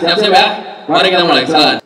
Siap-siap ya. Mari kita mulai.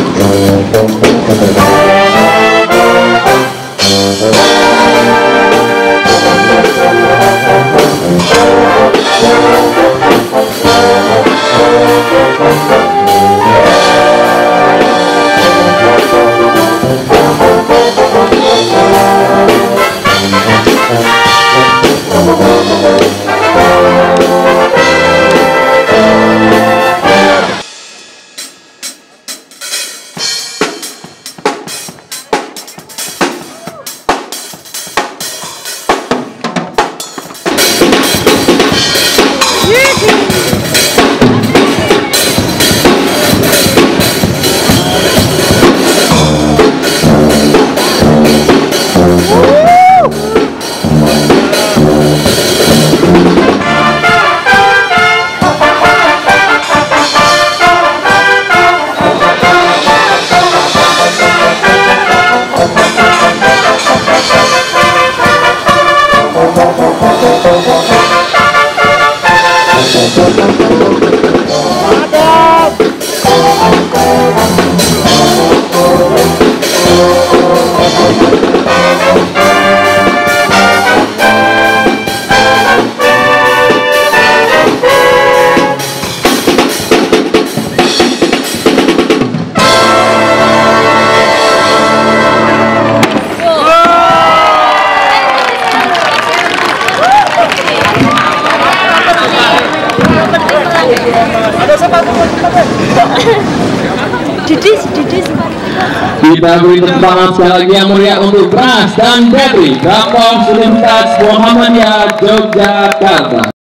Kita beri tepuk tangan sekali lagi yang mulia untuk Pras dan Febri. Kampung Sulimtas Muhammadiyah Yogyakarta